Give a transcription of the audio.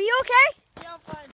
Are you okay?